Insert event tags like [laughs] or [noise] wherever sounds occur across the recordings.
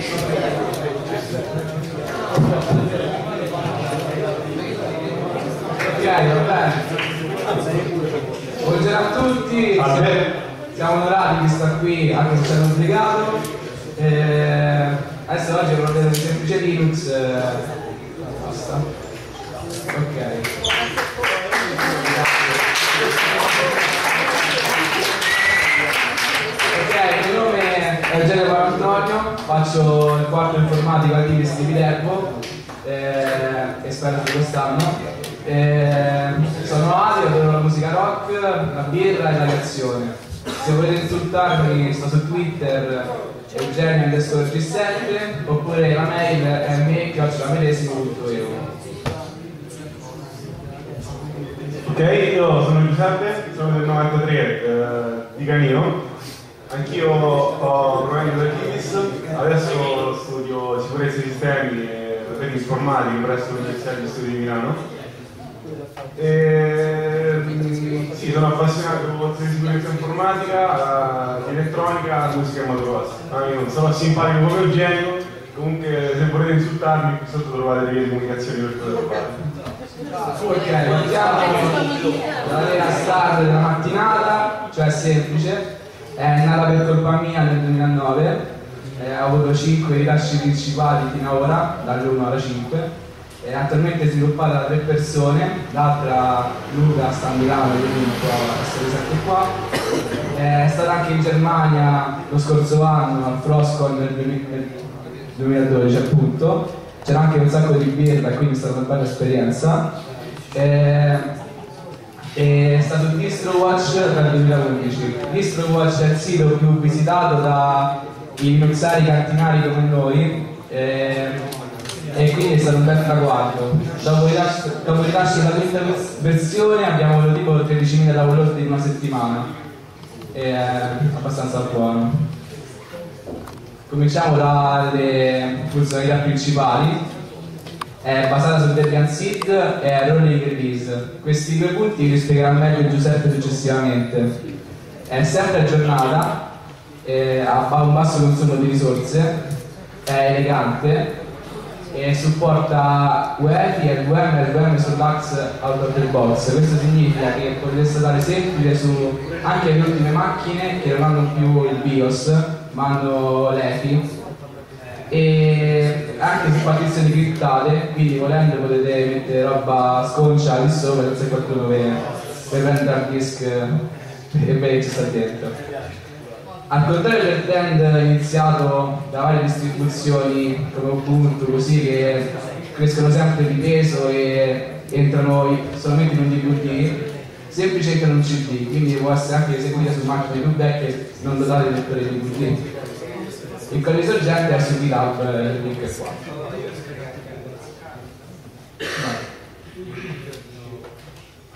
Ok, va bene. Buongiorno a tutti, siamo onorati di stare qui anche se ci hanno obbligato. Eh, adesso oggi vorrei vedere un semplice Linux. eh, basta. Ok, faccio il quarto informatico al Divis di Viterbo, eh, esperto di quest'anno. Eh, sono Adio, adoro la musica rock, la birra e l'aviazione. Se volete insultarmi sto su Twitter Eugenio underscore G7 oppure la mail è me.medesimo.eu Ok, io sono Giuseppe, sono del 93 eh, di Canino. Anch'io ho problemi con l'Archivis, adesso studio sicurezza dei sistemi e reti informatiche presso l'Università di Studi di Milano. E, mm, sì, sono appassionato di sicurezza informatica, eh, di elettronica, musica e motocross. Ah, non sono simpatico come Eugenio, comunque se volete insultarmi qui sotto trovate le vie di comunicazione per poter fare. Ok, partiamo dalla vera star della mattinata, cioè semplice, è nata per colpa mia nel 2009, eh, ho avuto 5 rilasci principali fino ad ora, dall'1 alla 5, è attualmente sviluppata da tre persone, l'altra Luca sta a Milano, quindi può essere sempre qua, è stata anche in Germania lo scorso anno al Froscon nel 2000 nel 2012 appunto, c'era anche un sacco di birra quindi è stata una bella esperienza. Eh, è stato il DistroWatch dal 2011. DistroWatch è il sito più visitato da i linuxari cantinari come noi eh, e quindi è stato un bel traguardo. Dopo il rilascio, della quinta versione abbiamo avuto tipo 13.000 download in una settimana. È abbastanza buono. Cominciamo dalle funzionalità principali. È basata su Debian Seed e Rolling Release. Questi due punti li spiegherà meglio Giuseppe successivamente. È sempre aggiornata, eh, ha un basso consumo di risorse, è elegante e supporta UEFI, LVM e LVM sull'Ax out of the box. Questo significa che potete installare semplice su anche le ultime macchine che non hanno più il BIOS, ma hanno l'EFI. E anche su partizioni criptate, quindi volendo potete mettere roba sconcia lì sopra se qualcuno [laughs] per, per rendere hard disk e beh ci sta dentro. Al contrario del trend iniziato da varie distribuzioni come Ubuntu, così che crescono sempre di peso e entrano solamente in un DVD, semplice entra in un CD, quindi può essere anche eseguita su macchine più vecchie non dotate di lettore DVD. Il codice sorgente è su GitHub, eh, il link è qua.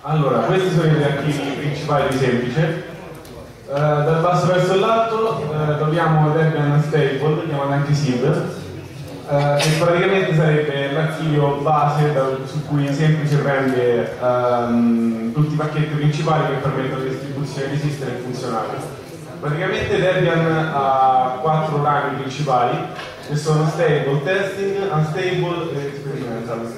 Allora, questi sono gli archivi principali di Semplice. Eh, dal basso verso l'alto eh, troviamo Debian Unstable, chiamato anche SID, eh, che praticamente sarebbe l'archivio base da- su cui Semplice prende ehm, tutti i pacchetti principali che permettono la distribuzione di sistemi e funzionali. Praticamente Debian ha quattro rami principali che sono stable, testing, unstable e experimental.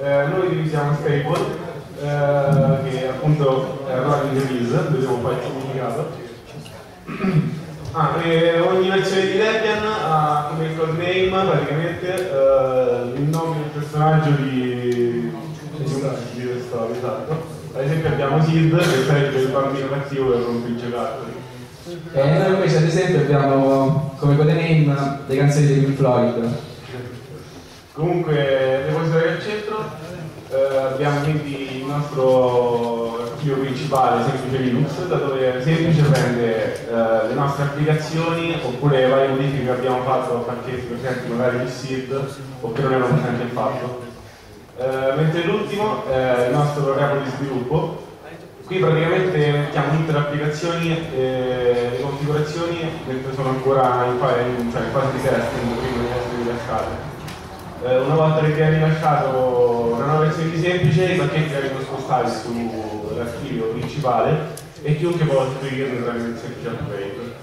Eh, noi utilizziamo stable eh, che appunto è running release, vedevo poi il significato. [clears throat] Ah, e ogni versione di Debian ha come codename praticamente eh, il nome del personaggio di, di storia, esatto. Ad esempio abbiamo Sid che sarebbe il bambino cattivo che rompe i giocattoli. E noi invece ad esempio abbiamo come codename le canzoni di Pink Floyd. Comunque, repository al centro, eh, abbiamo quindi il nostro archivio principale, semplice Linux, da dove semplice prende eh, le nostre applicazioni oppure le varie modifiche che abbiamo fatto a pacchetti presenti magari nel SID o che non erano presenti affatto. Eh, mentre l'ultimo è il nostro repo di sviluppo. Qui praticamente mettiamo tutte le applicazioni e le configurazioni mentre sono ancora in fase, cioè in fase di testing prima di essere rilasciate. Eh, una volta che viene rilasciato una nuova versione di semplice, i pacchetti vengono spostati sull'archivio principale e chiunque può scriverne tramite il semplice upgrade.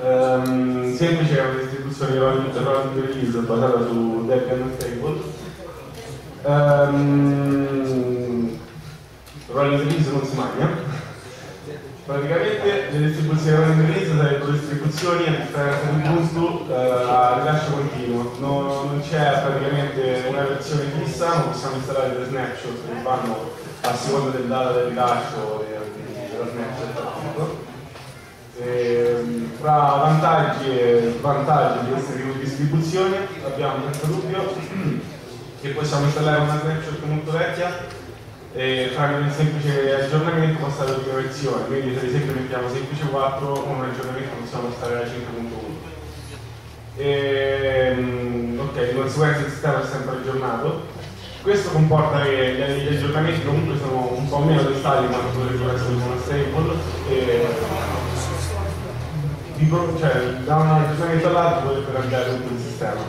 Um, semplice è una distribuzione rolling release basata su Debian Stable. Um, rolling release non si mangia. Praticamente le distribuzioni rolling release sarebbero distribuzioni a differenza di Ubuntu eh, a rilascio continuo. Non, non c'è praticamente una versione fissa, ma possiamo installare delle snapshot che vanno a seconda del data del rilascio della snapshot. E, tra vantaggi e svantaggi di queste distribuzioni abbiamo senza dubbio [clears throat] che possiamo installare una snapshot molto vecchia e fare un semplice aggiornamento passare all'ultima versione, quindi ad esempio mettiamo semplice 4 con un aggiornamento possiamo stare alla 5.1. E, ok, di conseguenza il sistema è sempre aggiornato. Questo comporta che gli aggiornamenti comunque sono un po' meno dettagli quanto potrebbero essere con una stable e cioè, da un aggiornamento all'altro potrebbe cambiare tutto il sistema.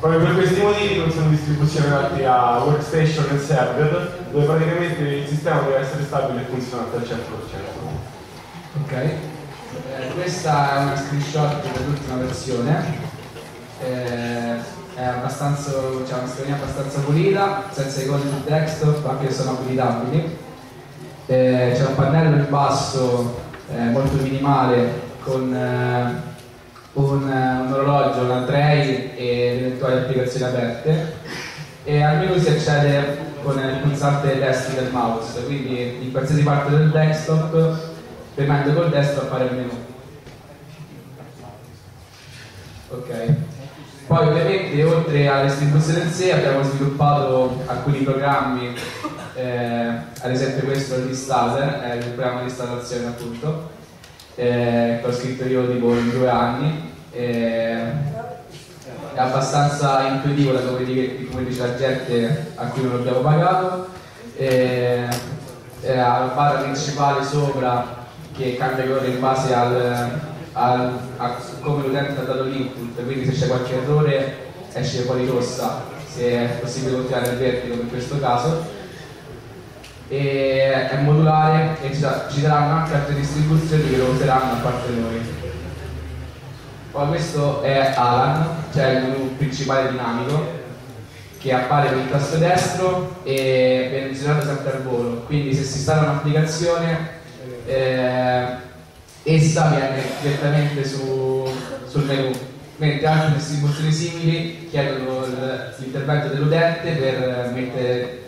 Proprio per questi motivi non sono distribuzioni adatte a workstation e server, dove praticamente il sistema deve essere stabile e funzionante al 100%. Ok, eh, questa è una screenshot dell'ultima versione, eh, è abbastanza, cioè una scrivania abbastanza pulita, senza icone sul desktop, anche se sono abilitabili. Eh, c'è un pannello in basso eh, molto minimale con eh, un, eh, un orologio, una tray e eventuali applicazioni aperte e al menu si accede con il pulsante destro del mouse, quindi in qualsiasi parte del desktop, premendo col destro appare il menu. Ok. Poi ovviamente oltre distribuzione in sé abbiamo sviluppato alcuni programmi, eh, ad esempio questo è l'Installer, è il programma di installazione appunto, eh, che ho scritto io tipo in due anni. Eh, è abbastanza intuitivo da come, dice, come dice la gente a cui non abbiamo pagato. Ha la barra principale sopra che cambia colore in base al, al, a come l'utente ha dato l'input, quindi se c'è qualche errore esce fuori rossa, se è possibile continuare il verde come in questo caso e è modulare e ci daranno anche altre distribuzioni che lo useranno a parte noi. Poi questo è Alan, cioè il menu principale dinamico che appare con il tasto destro e viene girato sempre al volo, quindi se si installa un'applicazione eh, essa viene direttamente su, sul menu, mentre altre distribuzioni simili chiedono l'intervento dell'utente per mettere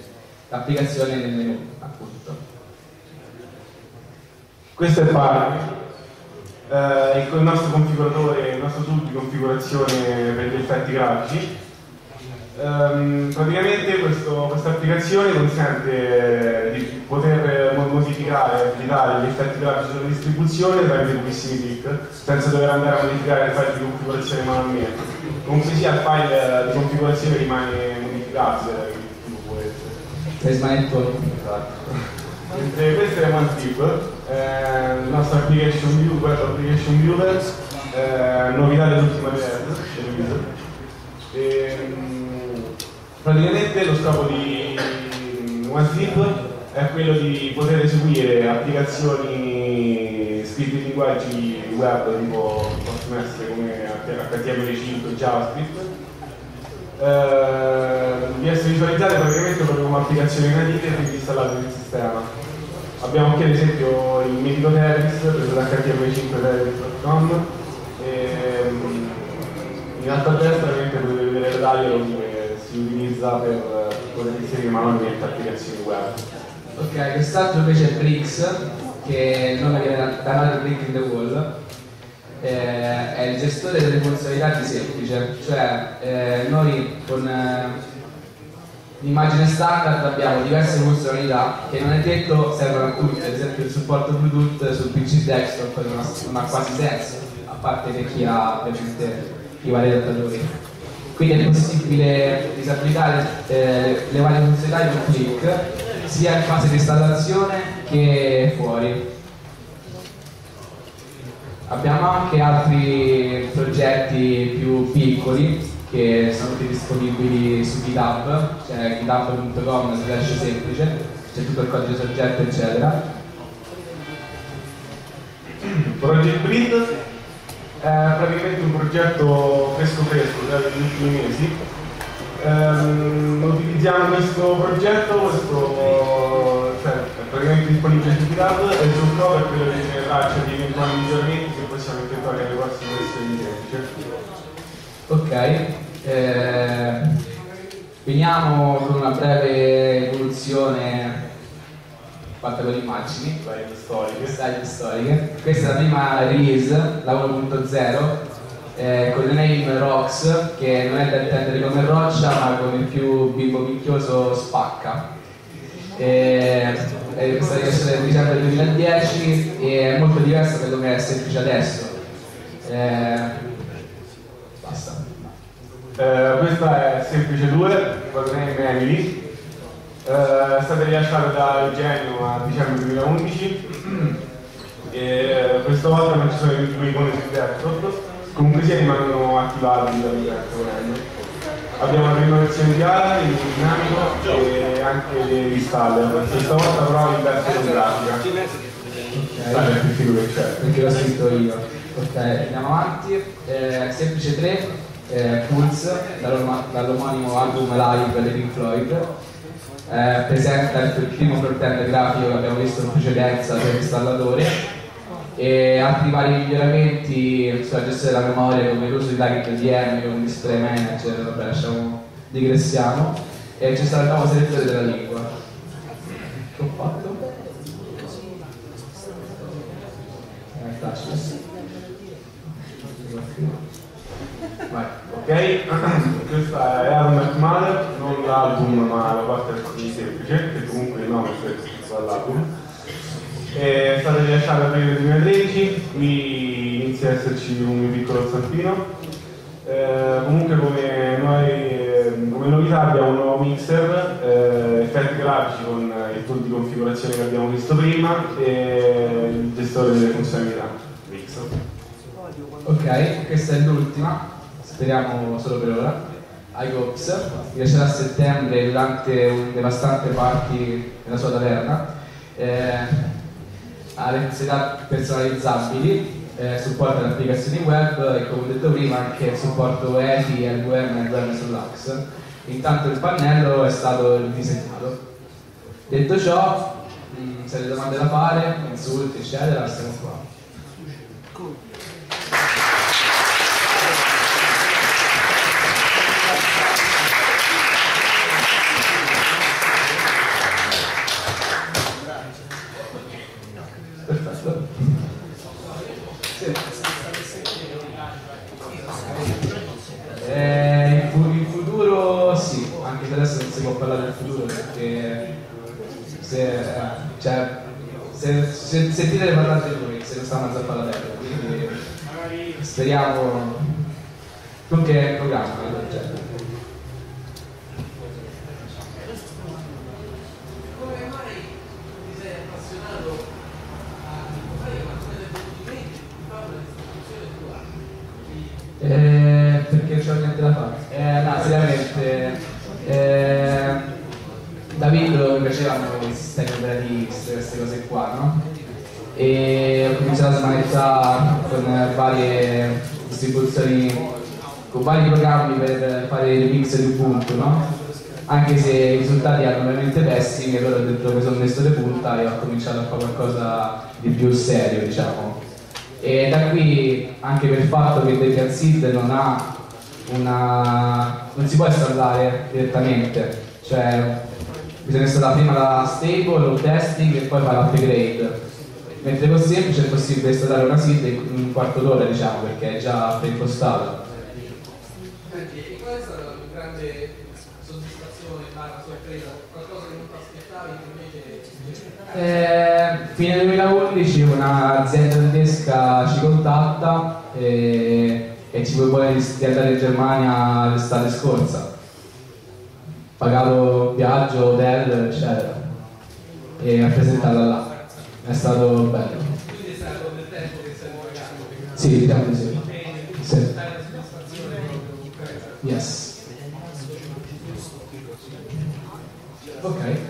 l'applicazione nel menu appunto. Questo è Park, eh, il nostro configuratore, il nostro tool di configurazione per gli effetti grafici. Um, praticamente questo, questa applicazione consente di poter modificare e gli effetti grafici sulla distribuzione tramite pochissimi clic, senza dover andare a modificare il file di configurazione manualmente. Comunque sia il file di configurazione rimane modificabile sei smanettone. Esatto. Mentre questo è OneTip, eh, il nostro application view, web application viewer, eh, novità dell'ultima televisor. E, mm, praticamente lo scopo di OneTip è quello di poter eseguire applicazioni scritte in linguaggi web tipo possono essere come HTML5, JavaScript eh, di essere visualizzate praticamente proprio come applicazioni native e quindi installate nel sistema. Abbiamo qui ad esempio il mitico service preso da html5service.com e mm, in alto a destra ovviamente potete vedere il dialog che si utilizza per poter inserire manualmente applicazioni web. Ok, quest'altro invece è Bricks, che il nome viene da, da Another Brick in the Wall eh, è il gestore delle funzionalità di semplice, cioè eh, noi con eh, l'immagine standard abbiamo diverse funzionalità che non è detto servono a tutti, ad esempio il supporto Bluetooth sul PC desktop non ha, non ha quasi senso, a parte che chi ha ovviamente i vari adattatori. Quindi è possibile disapplicare eh, le varie funzionalità in un clic sia in fase di installazione che fuori. Abbiamo anche altri progetti più piccoli che sono tutti disponibili su GitHub, cioè github.com slash semplice, c'è tutto il codice soggetto eccetera. Project Grid È praticamente un progetto fresco fresco dagli ultimi mesi. Ehm, utilizziamo questo progetto, questo, cioè, è praticamente disponibile su GitHub e sul code è quello che tiene traccia di eventuali miglioramenti Ok, eh, finiamo con una breve evoluzione fatta con immagini, Slide storiche. slide storiche. Questa è la prima release, la 1.0, eh, con il name Rox, che non è da intendere come roccia, ma come il più bimbo picchioso spacca. Eh, è questa versione del dicembre 2010 e è molto diversa da come è semplice adesso. Eh. Eh, questa è Semplice 2, codename Emily. Eh, è stata rilasciata da Eugenio a dicembre 2011 e eh, questa volta non ci sono le due icone sul desktop, comunque sia rimangono attivati dall'utente volendo. Abbiamo la prima versione di ARA, il dinamico e anche degli installer. Questa volta però in versione grafica. Ok. Sai, è più figo che c'è. perché l'ho scritto io. Ok, andiamo avanti. Eh, semplice 3, eh, Pulse, dall'omonimo album live dei Pink Floyd. Eh, presenta il primo front-end grafico che abbiamo visto in precedenza per installatore e altri vari miglioramenti sulla gestione della memoria come l'uso di target DM come display manager, vabbè lasciamo, digressiamo. E c'è stato il nuovo selettore della lingua. Che ho fatto? Eh, questa è Armored Mother, non l'album ma la parte di semplice, che comunque il nome è scritto dall'album. È stata rilasciata del 2013, qui inizia ad esserci un piccolo zampino. Eh, comunque come, noi, eh, come novità abbiamo un nuovo mixer, eh, effetti grafici con il tool di configurazione che abbiamo visto prima e il gestore delle funzionalità. Mixer. Ok, questa è l'ultima, speriamo solo per ora. iGops, rilascerà a settembre durante un devastante party nella sua taverna. Eh, ha le funzionalità personalizzabili, eh, supporta le applicazioni web e come ho detto prima anche supporto ETI, LVM e LVM sull'Ax. Intanto il pannello è stato disegnato. Detto ciò, mh, se avete domande da fare, insulti, eccetera, siamo qua. Perfetto. Sì. Eh, in, fu- in futuro sì, anche se adesso non si può parlare del futuro perché se, eh, cioè, se, se sentite le parlare di lui se non stanno a terra, quindi speriamo comunque è il programma cioè. Eh, perché non c'ho niente da fare. Eh, no, seriamente. Eh, da piccolo mi piacevano i sistemi operativi, queste cose qua, no? E ho cominciato a smanettare con varie distribuzioni, con vari programmi per fare il remix di Ubuntu, no? Anche se i risultati erano veramente pessimi, allora ho detto mi sono messo le punta e ho cominciato a fare qualcosa di più serio, diciamo. E da qui anche per il fatto che Debian Seed non ha una. non si può installare direttamente, cioè bisogna installare prima la stable, lo testing e poi fare l'upgrade. Mentre con semplice è possibile installare una seed in un quarto d'ora diciamo perché è già preimpostata. Senti, qual è stata la più grande soddisfazione barra sorpresa? Qualcosa che non ti aspettavi che invece... Eh, fine 2011 un'azienda tedesca ci contatta e, e ci propone di andare in Germania l'estate scorsa. Pagato viaggio, hotel, eccetera. E a presentarla là. È stato bello. Quindi è stato del tempo che stai pagando. Sì, diciamo di sì. Sì. Yes. Ok.